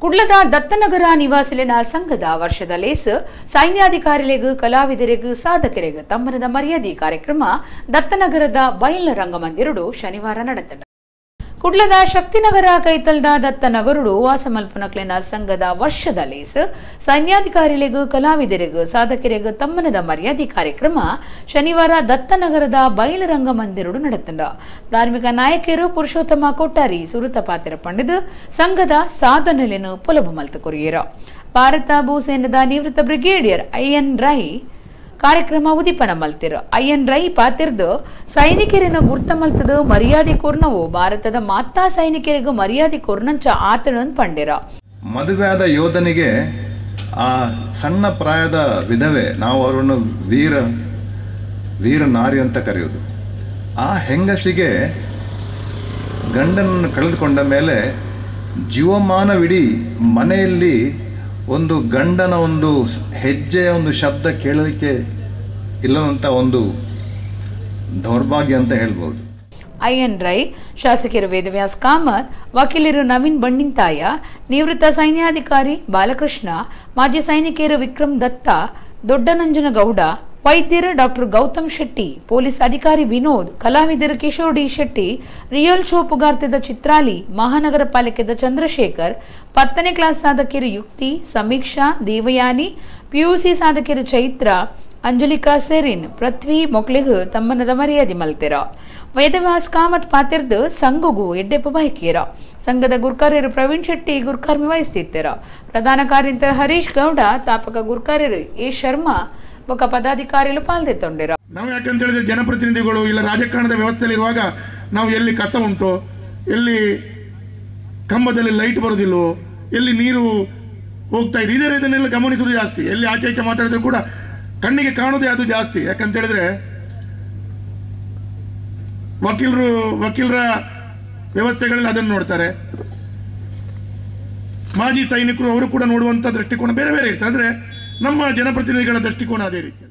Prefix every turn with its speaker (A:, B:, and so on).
A: ಕುಡ್ಲದ ದತ್ತನಗರ ನಿವಾಸಿಲಿನ ಸಂಘದ ವರ್ಷದ ಲೇಸ್ ಸೈನ್ಯಾಧಿಕಾರಿಲೆಗ್ ಕಲಾವಿದರಿಗೂ ಸಾಧಕರಿಗೂ ತಮ್ಮನದ ಮರ್ಯಾದೆ ಕಾರ್ಯಕ್ರಮ ದತ್ತನಗರದ ಬಯಲ ರಂಗಮಂದಿರಡು ಶನಿವಾರ ನಡೆತದ ಕುಡ್ಲದ ಶಕ್ತಿನಗರ ಕೈತಲ್ದ ದತ್ತನಗರುಡು ವಾಸಮಲ್ಪನಕ್ಲಿನ ಸಂಘದ ವರ್ಷದ ಲೇಸ್ ಸೈನ್ಯಾಧಿಕಾರಿಗಳಿಗೂ ಕಲಾವಿದರಿಗೂ, ಸಾಧಕರಿಗೂ ತಮ್ಮನದ ಮರ್ಯಾದೆ ಕಾರ್ಯಕ್ರಮ ಶನಿವಾರ ದತ್ತನಗರದ ಬಯಲರಂಗ ಮಂದಿರುಡು ನಡೆತಂಡ. ಧಾರ್ಮಿಕ ನಾಯಕಿಯರು ಪುರುಷೋತ್ತಮ ಕೊಟ್ಟಾರಿ ಸುರುತ ಪಾತ್ರ ಪಂಡಿದು ಸಂಘದ ಸಾಧನೆಯನ್ನು ಪುಲಭ ಮಲ್ತ ಕೊರಿಯರ. ಭಾರತ ಭೂಸೇನದ ನಿವೃತ್ತ ಬ್ರಿಗೇಡಿಯರ್ ಐ ಎನ್ ರೈ ಕಾರ್ಯಕ್ರಮ ಉದಿಪನ ಮಲ್ತಿರು. ಅಯ್ಯನ್ ರೈ ಪಾತಿರ್ದು, ಸೈನಿಕರಿನ ಗುರ್ತ ಮಲ್ತದ ಮರ್ಯಾದೆ ಕೊರ್ನವು. ಭಾರತದ ಮಾತಾ ಸೈನಿಕರಿಗೂ ಮರ್ಯಾದೆ ಕೊರ್ನಂಚ ಆತನ ಪಂಡಿರ.
B: ಮದುವೆಯಾದ ಯೋಧನಿಗೆ ಆ ಸಣ್ಣ ಪ್ರಾಯದ ವಿಧವೆ, ನಾವು ಅವರನ್ನು ವೀರ ವೀರ ನಾರಿ ಅಂತ ಕರೆಯೋದು. ಆ ಹೆಂಗಸಿಗೆ ಗಂಡನನ್ನು ಕಳೆದುಕೊಂಡ ಮೇಲೆ ಜೀವಮಾನವಿಡೀ ಮನೆಯಲ್ಲಿ ಒಂದು ಗಂಡನ ಒಂದು ಹೆಜ್ಜೆಯ ಒಂದು ಶಬ್ದ ಕೇಳಲಿಕ್ಕೆ ಇಲ್ಲದಂಥ ಒಂದು ದೌರ್ಭಾಗ್ಯ ಅಂತ ಹೇಳ್ಬೋದು.
A: ಐ ಎನ್ ರೈ, ಶಾಸಕಿಯರು ವೇದವ್ಯಾಸ್ ಕಾಮತ್, ವಕೀಲರು ನವೀನ್ ಬಣ್ಣಿಂತಾಯ, ನಿವೃತ್ತ ಸೈನ್ಯಾಧಿಕಾರಿ ಬಾಲಕೃಷ್ಣ, ಮಾಜಿ ಸೈನಿಕರು ವಿಕ್ರಮ್ ದತ್ತ, ದೊಡ್ಡನಂಜನಗೌಡ ವೈದ್ಯರು ಡಾಕ್ಟರ್ ಗೌತಮ್ ಶೆಟ್ಟಿ, ಪೊಲೀಸ್ ಅಧಿಕಾರಿ ವಿನೋದ್, ಕಲಾವಿದರು Kishore D Shetty, real show ಪುಗಾರ್ತಿದ Chitrali, ಮಹಾನಗರ ಪಾಲಿಕೆದ ಚಂದ್ರಶೇಖರ್, ಪತ್ತನೇ ಕ್ಲಾಸ್ ಸಾಧಕಿಯರು ಯುಕ್ತಿ, ಸಮೀಕ್ಷಾ, ದೇವಯಾನಿ, ಪಿಯುಸಿ ಸಾಧಕಿಯರು ಚೈತ್ರ, ಅಂಜಲಿಕಾ ಸೆರಿನ್, ಪೃಥ್ವಿ ಮೊಕ್ಲಿಗ್ ತಮ್ಮನದ ಮರ್ಯಾದೆ ಮಲ್ತಿರ. ವೇದವಾಸ್ಕ ಕಾಮತ್ ಪಾತಿರ್ದು ಸಂಘಗೂ ಎಡ್ಡೆಪ್ಪ ಬೈಕಿರ. ಸಂಘದ ಗುರ್ಕಾರ್ಯರು ಪ್ರವೀಣ್ ಶೆಟ್ಟಿ ಗುರ್ಕಾರ್ಮಿ ವಹಿಸ್ತಿರ್ತಾರ ಪ್ರಧಾನ ಕಾರ್ಯಂತರ ಹರೀಶ್ ಗೌಡ, ತಾಪಕ ಗುರ್ಕಾರ್ಯರು ಎ ಶರ್ಮಾ ಬೊಕ ಪದಾಧಿಕಾರಿಗಳು ಪಾಲ್ದೆತ್ತೊಂಡಿರ
C: ನಾವು ಯಾಕಂತ ಹೇಳಿದ್ರೆ ಜನಪ್ರತಿನಿಧಿಗಳು ಇಲ್ಲ ರಾಜಕಾರಣದ ವ್ಯವಸ್ಥೆಯಲ್ಲಿ ಇರುವಾಗ ನಾವು ಎಲ್ಲಿ ಕಸ ಉಂಟು, ಎಲ್ಲಿ ಕಂಬದಲ್ಲಿ ಲೈಟ್ ಬರೋದಿಲ್ವೋ ಎಲ್ಲಿ ನೀರು ಹೋಗ್ತಾ ಇದೆ ಇದೇ ಇದನ್ನೆಲ್ಲ ಗಮನಿಸುವುದು ಜಾಸ್ತಿ. ಎಲ್ಲಿ ಆಚೆ ಆಚೆ ಮಾತಾಡಿದ್ರು ಕೂಡ ಕಣ್ಣಿಗೆ ಕಾಣೋದೇ ಅದು ಜಾಸ್ತಿ. ಯಾಕಂತ ಹೇಳಿದ್ರೆ ವಕೀಲರು, ವಕೀಲರ ವ್ಯವಸ್ಥೆಗಳಲ್ಲಿ ಅದನ್ನು ನೋಡ್ತಾರೆ. ಮಾಜಿ ಸೈನಿಕರು ಅವರು ಕೂಡ ನೋಡುವಂತ ದೃಷ್ಟಿಕೋನ ಬೇರೆ ಬೇರೆ ಇರ್ತದೆ. ಅಂದ್ರೆ ನಮ್ಮ ಜನಪ್ರತಿನಿಧಿಗಳ ದೃಷ್ಟಿಕೋನ ಅದೇ ರೀತಿ.